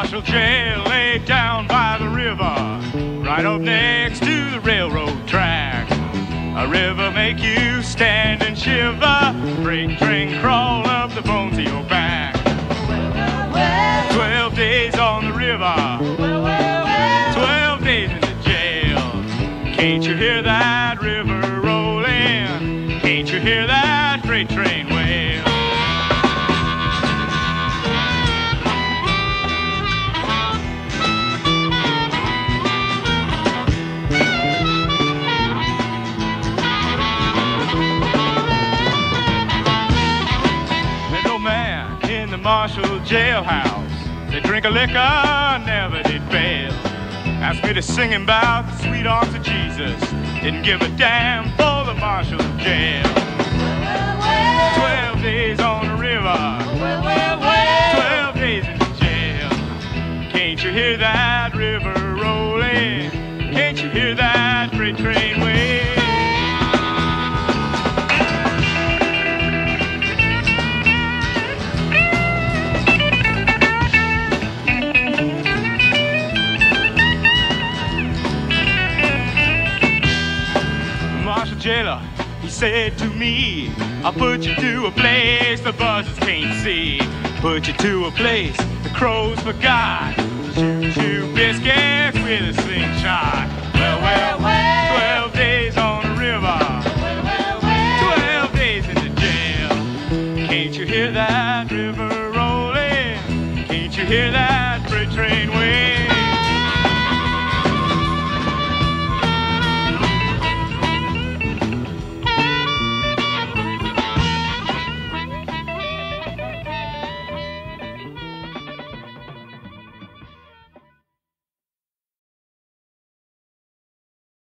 Marshall Jail laid down by the river, right up next to the railroad track. A river make you stand and shiver, freight train crawl up the bones of your back. Twelve days on the river, twelve days in the jail. Can't you hear that river rolling? Can't you hear that freight train in the Marshall jailhouse. They drink a liquor, never did fail. Asked me to sing about the sweet arms of Jesus. Didn't give a damn for the Marshall jail. Twelve days on the river. Twelve days in jail. Can't you hear that river rolling? Can't you hear that freight train wail? Marshal jailer, he said to me, I'll put you to a place the buzzers can't see. Put you to a place the crows forgot. Shoot you biscuits with a slingshot. Well, well, well, 12 days on the river. 12 days in the jail. Can't you hear that river rolling? Can't you hear that?